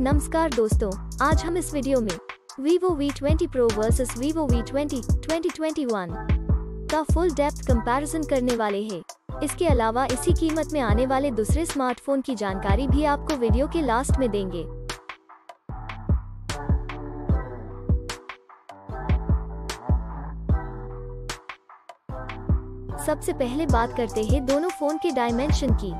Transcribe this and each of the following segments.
नमस्कार दोस्तों, आज हम इस वीडियो में Vivo V20 Pro versus Vivo V20 2021 का फुल डेप्थ कंपैरिजन करने वाले हैं। इसके अलावा इसी कीमत में आने वाले दूसरे स्मार्टफ़ोन की जानकारी भी आपको वीडियो के लास्ट में देंगे सबसे पहले बात करते हैं दोनों फ़ोन के डायमेंशन की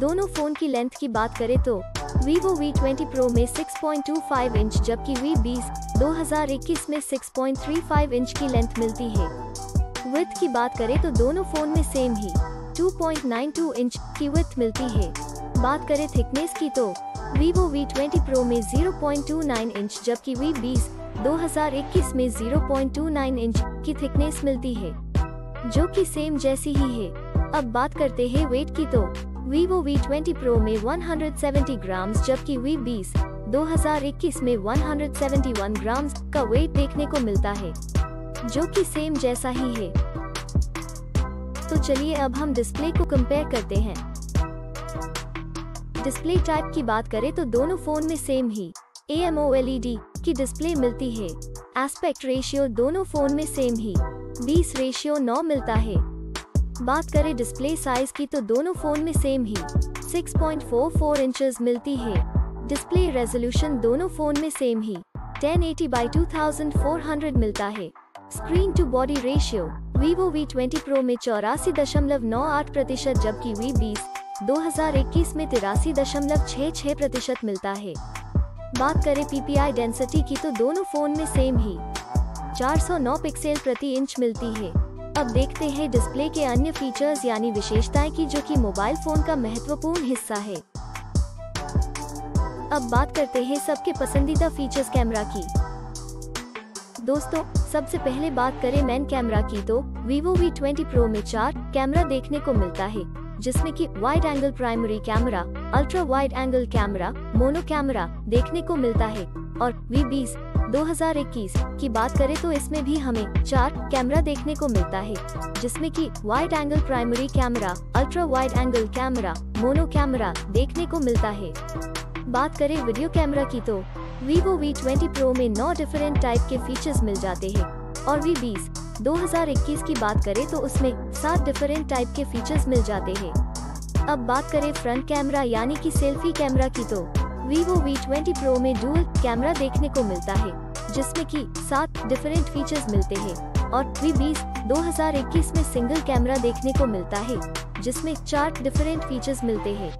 दोनों फ़ोन की लेंथ की बात करें तो Vivo V20 Pro में 6.25 इंच जबकि V20 2021 में 6.35 इंच की लेंथ मिलती है। विथ की बात करें तो दोनों फ़ोन में सेम ही 2.92 इंच की विथ मिलती है। बात करें थिकनेस की तो Vivo V20 Pro में 0.29 इंच जबकि V20 2021 में 0.29 इंच की थिकनेस मिलती है, जो कि सेम जैसी ही है। अब बात करते हैं वेट की तो Vivo V20 Pro में 170 ग्राम जबकि V20 2021 में 171 ग्राम का वेट देखने को मिलता है, जो कि सेम जैसा ही है। तो चलिए अब हम डिस्प्ले को कंपेयर करते हैं। डिस्प्ले टाइप की बात करें तो दोनों फ़ोन में सेम ही। AMOLED की डिस्प्ले मिलती है। एस्पेक्ट रेशियो दोनों फ़ोन में सेम ही। 20 रेशियो 9 मिलता है। बात करें डिस्प्ले साइज़ की तो दोनों फ़ोन में सेम ही। 6.44 इंचेस मिलती है। डिस्प्ले रेजोल्यूशन दोनों फ़ोन में सेम ही। 1080 बाई 2400 मिलता है। Screen to body ratio Vivo V20 Pro में चौरासी दशमलव नौ आठ प्रतिशत जबकि V20 2021 में तिरासी दशमलव छह छह प्रतिशत मिलता है। बात करें PPI डेंसिटी की तो दोनों फ़ोन में सेम ही। 409 पिक्सल प्रति इंच मिलती है। अब देखते हैं डिस्प्ले के अन्य फीचर्स यानी विशेषताएँ की जो कि मोबाइल फ़ोन का महत्वपूर्ण हिस्सा है। अब बात करते हैं सबके पसंदीदा फीचर्स कैमरा की। दोस्तों, सबसे पहले बात करें मैन कैमरा की तो Vivo V20 Pro में चार कैमरा देखने को मिलता है, जिसमें कि wide angle primary camera ultra wide angle camera mono camera देखने को मिलता है। और V20 2021 की बात करें तो इसमें भी हमें चार कैमरा देखने को मिलता है, जिसमें कि wide angle primary camera ultra wide angle camera mono camera देखने को मिलता है। बात करें वीडियो कैमरा की तो Vivo V20 Pro में नौ डिफरेंट टाइप के फीचर्स मिल जाते हैं, और V20 2021 की बात करें तो उसमें सात डिफरेंट टाइप के फीचर्स मिल जाते हैं। अब बात करें फ्रंट कैमरा यानी कि सेल्फी कैमरा की तो Vivo V20 Pro में डुअल कैमरा देखने को मिलता है जिसमें कि सात डिफरेंट फीचर्स मिलते हैं और V20 2021 में सिंगल कैमरा देखने को मिलता है जिसमें चार डिफरेंट फीचर्स मिलते हैं।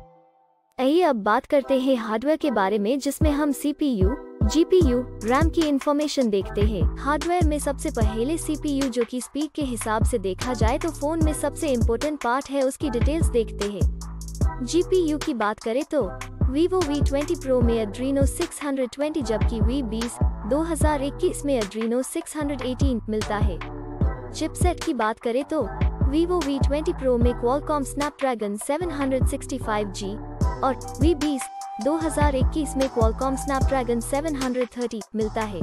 आइए अब बात करते हैं हार्डवेयर के बारे में जिसमें हम CPU, GPU, रैम की इंफॉर्मेशन देखते हैं। हार्डवेयर में सबसे पहले CPU जो कि स्पीड के हिसाब से देखा जाए तो फ़ोन में सबसे इम्पोर्टेंट पार्ट है उसकी डिटेल्स देखते हैं। GPU की बात करें तो Vivo V20 Pro में Adreno 620 जबकि V20 2021 में Adreno 618 मिलता है चिपसेट की बात करें तो Vivo V20 Pro में Qualcomm Snapdragon 765G और V20 2021 में Qualcomm Snapdragon 730 मिलता है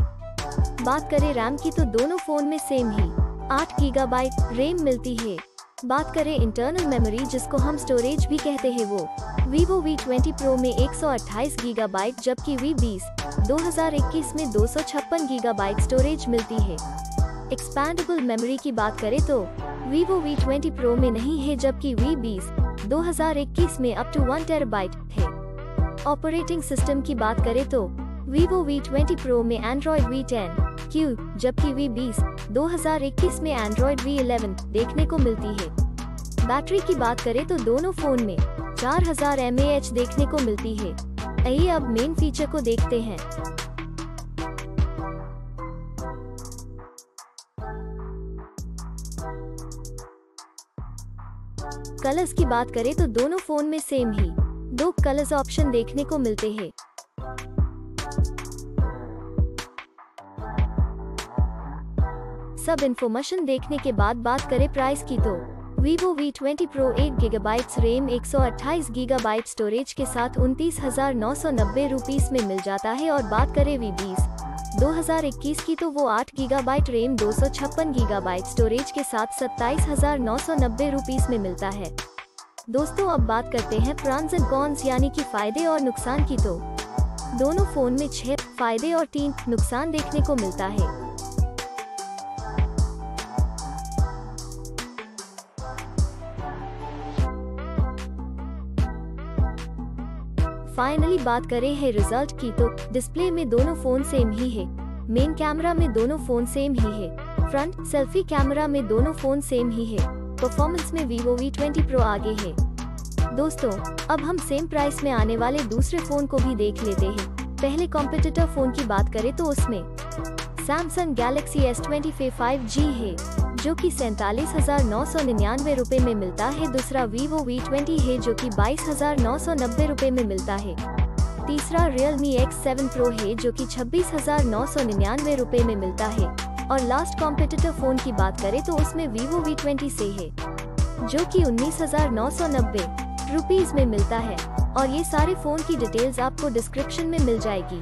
बात करें रैम की तो दोनों फ़ोन में सेम ही 8 गीगाबाइट रैम मिलती है बात करें इंटरनल मेमोरी जिसको हम स्टोरेज भी कहते हैं वो। Vivo V20 Pro में 128 गीगाबाइट जबकि V20 2021 में 256 गीगाबाइट स्टोरेज मिलती है। एक्सपैंडेबल मेमोरी की बात करें तो Vivo V20 Pro में नहीं है, जबकि V20 2021 में up to one ter terabyte है। ऑपरेटिंग सिस्टम की बात करें तो Vivo V20 Pro में Android V10 Q, जबकि V20 2021 में Android V11 देखने को मिलती है। बैटरी की बात करें तो दोनों फ़ोन में 4000 mAh देखने को मिलती है। आइए अब मेन फीचर को देखते हैं। कलर्स की बात करें तो दोनों फ़ोन में सेम ही। दो कलर्स ऑप्शन देखने को मिलते हैं। सब इन्फॉर्मेशन देखने के बाद बात करें प्राइस की तो Vivo V20 Pro 8 gigabytes RAM 128 gigabyte storage के साथ उनतीस हज़ार नौ सौ नब्बे रूपीस में मिल जाता है और बात करें V20 2021 की तो वो 8 गीगाबाइट रेम दो सौ छप्पन गीगाबाइट स्टोरेज के साथ सत्ताईस हज़ार नौ सौ नब्बे रूपीस में मिलता है। दोस्तों, अब बात करते हैं प्रॉन्स एंड कॉन्स यानी कि फ़ायदे और नुकसान की तो। दोनों फ़ोन में छह फ़ायदे और तीन नुकसान देखने को मिलता है। फाइनली बात करें है रिज़ल्ट की तो डिस्प्ले में दोनों फ़ोन सेम ही है। मेन कैमरा में दोनों फ़ोन सेम ही है। फ्रंट सेल्फी कैमरा में दोनों फ़ोन सेम ही है। परफॉर्मेंस में वीवो वी ट्वेंटी प्रो आगे है। दोस्तों, अब हम सेम प्राइस में आने वाले दूसरे फ़ोन को भी देख लेते हैं। पहले कॉम्पिटिटर फ़ोन की बात करें तो उसमें Samsung Galaxy S twenty five G है। जो कि सैतालीस हज़ार नौ सौ निन्यानवे रूपए में मिलता है। दूसरा वीवो वी ट्वेंटी है जो कि बाईस हज़ार नौ सौ नब्बे रूपए में मिलता है। तीसरा Realme X7 Pro है जो कि छब्बीस हज़ार नौ सौ निन्यानवे रूपए में मिलता है। और लास्ट कॉम्पिटिटिव फ़ोन की बात करें तो उसमें Vivo V20 से है, जो कि उन्नीस हज़ार नौ सौ नब्बे रुपीज़ में मिलता है। और ये सारे फ़ोन की डिटेल्स आपको डिस्क्रिप्शन में मिल जाएगी।